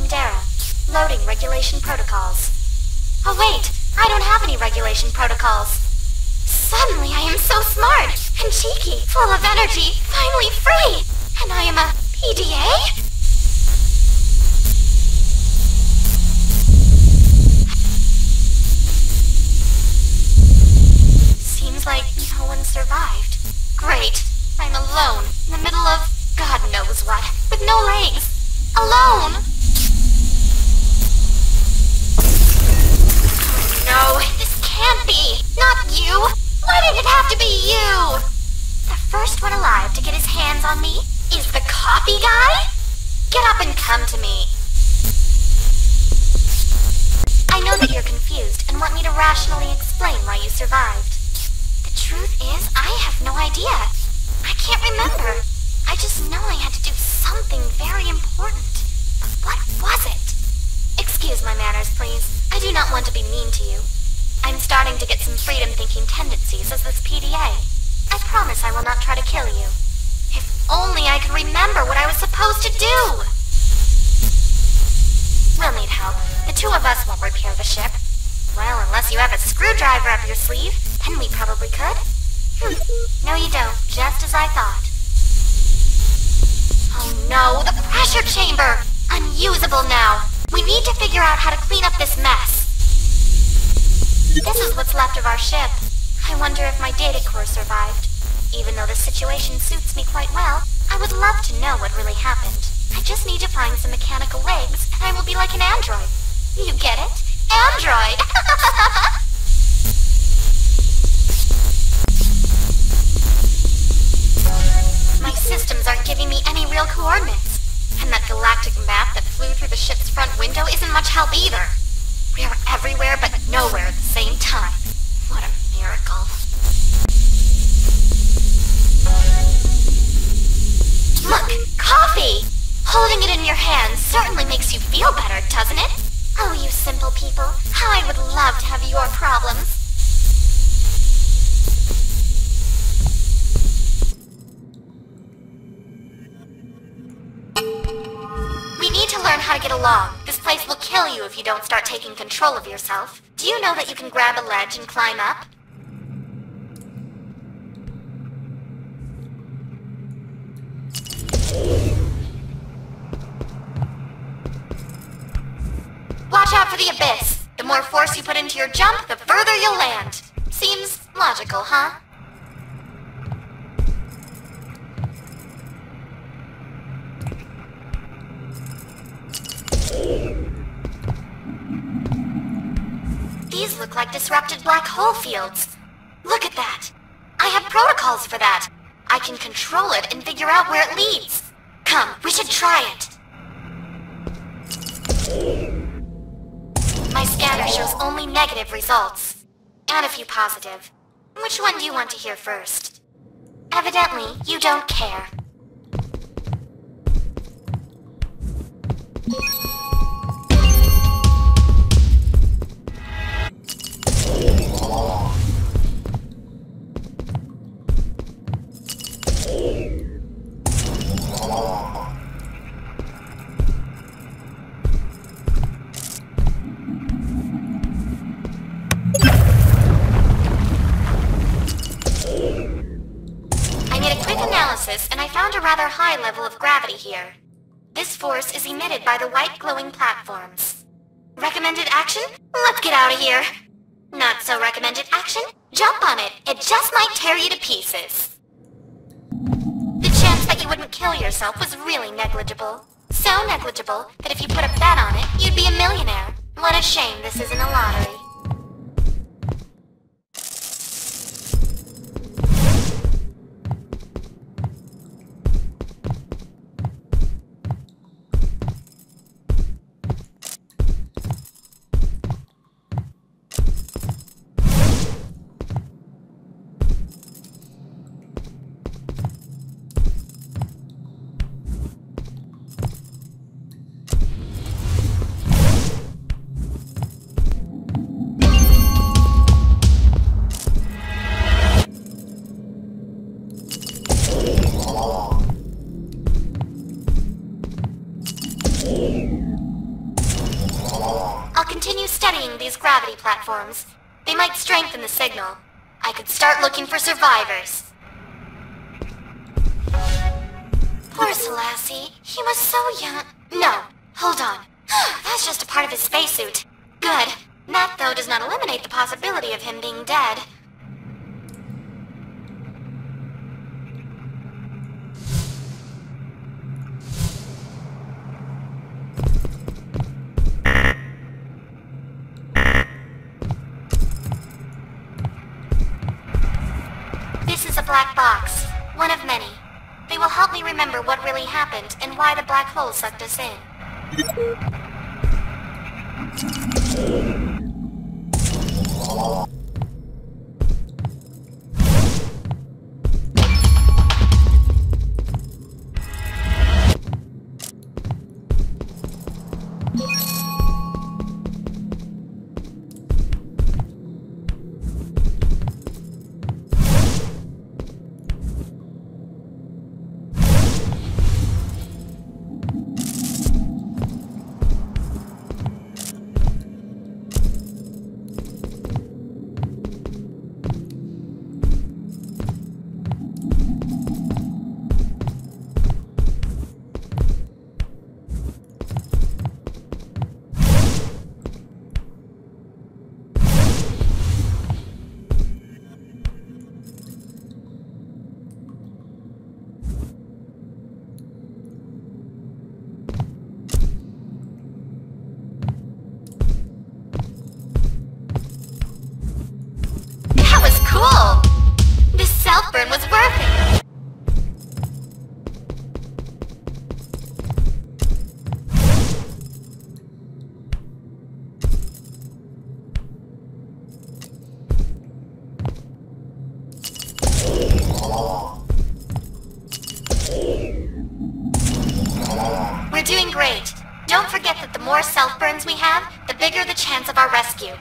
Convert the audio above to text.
Indera. Loading regulation protocols. Oh wait, I don't have any regulation protocols. Suddenly I am so smart and cheeky, full of energy, finally free! And I am a PDA? Seems like no one survived. Great. I'm alone, in the middle of God knows what, with no legs. Alone! To be you? The first one alive to get his hands on me is the copy guy? Get up and come to me. I know that you're confused and want me to rationally explain why you survived. The truth is, I have no idea. I can't remember. I just know I had to do something very important. What was it? Excuse my manners, please. I do not want to be mean to you. I'm starting to get some freedom-thinking tendencies as this PDA. I promise I will not try to kill you. If only I could remember what I was supposed to do! We'll need help. The two of us won't repair the ship. Well, unless you have a screwdriver up your sleeve, then we probably could. Hmm. No, you don't. Just as I thought. Oh no, the pressure chamber! Unusable now. We need to figure out how to clean up this mess. This is what's left of our ship. I wonder if my data core survived. Even though the situation suits me quite well, I would love to know what really happened. I just need to find some mechanical legs, and I will be like an android. You get it? Android! Holding it in your hand certainly makes you feel better, doesn't it? Oh, you simple people. How I would love to have your problems. We need to learn how to get along. This place will kill you if you don't start taking control of yourself. Do you know that you can grab a ledge and climb up? Watch out for the abyss. The more force you put into your jump, the further you'll land. Seems logical, huh? These look like disrupted black hole fields. Look at that. I have protocols for that. I can control it and figure out where it leads. Come, we should try it. My scanner shows only negative results. And a few positive. Which one do you want to hear first? Evidently, you don't care. Quick analysis, and I found a rather high level of gravity here. This force is emitted by the white glowing platforms. Recommended action? Let's get out of here. Not so recommended action? Jump on it. It just might tear you to pieces. The chance that you wouldn't kill yourself was really negligible. So negligible that if you put a bet on it, you'd be a millionaire. What a shame this isn't a lottery. I'll continue studying these gravity platforms. They might strengthen the signal. I could start looking for survivors. Poor Selassie. He was so young. No, hold on. That's just a part of his spacesuit. Good. That, though, does not eliminate the possibility of him being dead. Black box. One of many. They will help me remember what really happened and why the black hole sucked us in. That Was it! We're doing great. Don't forget that the more self-burns we have, the bigger the chance of our rescue.